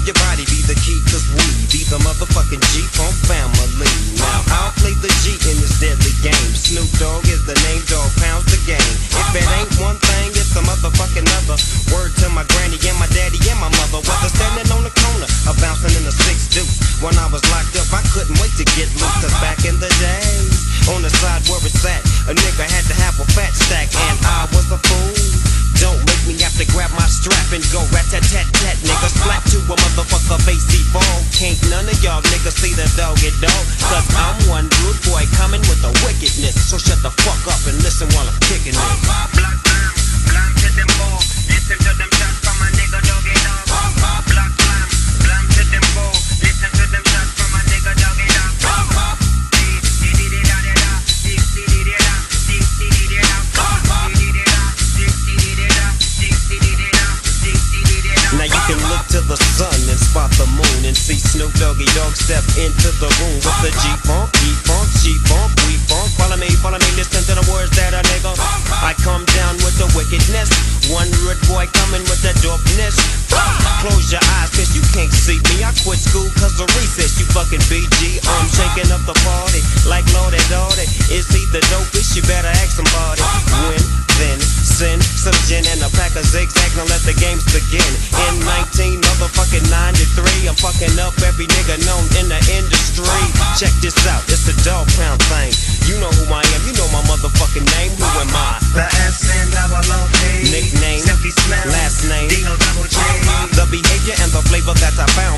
of your body be the key, cause we be the motherfucking G from family. Now, I'll play the G in this deadly game. Snoop Dogg is the name, Dogg Pound's the game. If it ain't one thing, it's a motherfucking other. Word. Strap rat tat tat tat, nigga. Slap to a motherfucker face ball. Can't none of y'all niggas see the dog it dog. Cause I'm one rude and the moon and see Snoop Doggy Dogg step into the room with the G-Funk, E-Funk, G-Funk, We-Funk. Follow me, follow me, listen to the words that I nigga. I come down with the wickedness. One rude boy coming with the dopeness. Close your eyes, cause you can't see me. I quit school cause of recess, you fucking BG. I'm shaking up the party like Lordy Lordy. Is he the dopest? You better ask somebody. When, then, send some gin and a pack of zigzag. Now let the games begin. Fucking up every nigga known in the industry. Check this out, it's the Dogg Pound thing. You know who I am, you know my motherfucking name. Who am I? The S and double O P. Nickname, Silky smell. last name. D-O double G. The behavior and the flavor that I found